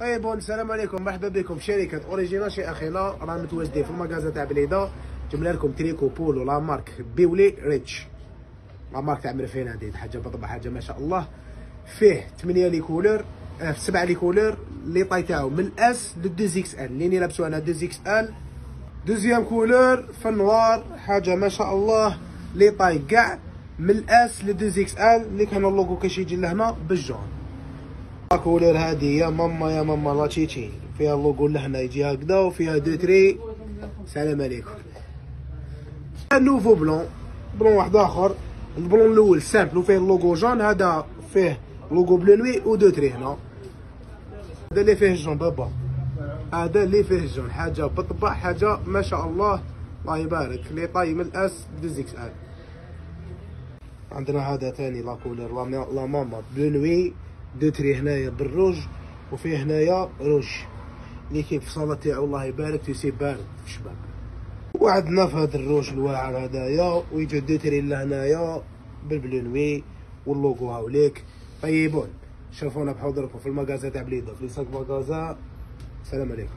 طيب السلام عليكم. مرحبا بكم. شركة original شي أخينا. راه متواجدين في المغازا تاع بليدة. جبنا لكم tricot polo la marque. بيولي ريتش. la marque تاع مرفين هذه حاجة بطبع حاجة ما شاء الله. فيه 8 les couleurs آه 7 les couleurs. les tailles تاعو من ال S 2 XL. اللي لابسو أنا 2 XL. deuxième couleur في ال noir حاجة ما شاء الله. les tailles كاع من ال S لو 2 XL. اللي كان اللوغو كاش يجي لهنا بال jaune. كولر هذه يا ماما يا ماما لا تشيتشي فيها اللوغو لهنا يجي هكذا وفيها دو تري. سلام عليكم. نوفو بلون بلون واحد آخر. البلون الأول سامبل وفيه اللوغو جون هذا فيه لوغو بلو نوي دو تري هنا. هذا اللي فيه الجون بابا. هذا اللي فيه الجون حاجة بطبع حاجة ما شاء الله. الله يبارك. لي طاي من الاس دوزيكس آل. عندنا هذا ثاني لا كولر لا ماما. بلو نوي. دو تري هنايا بالروج وفيه هنايا روج. اللي كيف الصاله تاعو الله يبارك تيسي بارد في الشباب. وعندنا في هذا الروج الواعر هذايا ويجو دو تري لهنايا بالبلونوي واللوغو هاوليك. طيبون شوفونا بحضوركم في المغازا تاع بليده في ليساك مغازا السلام عليكم.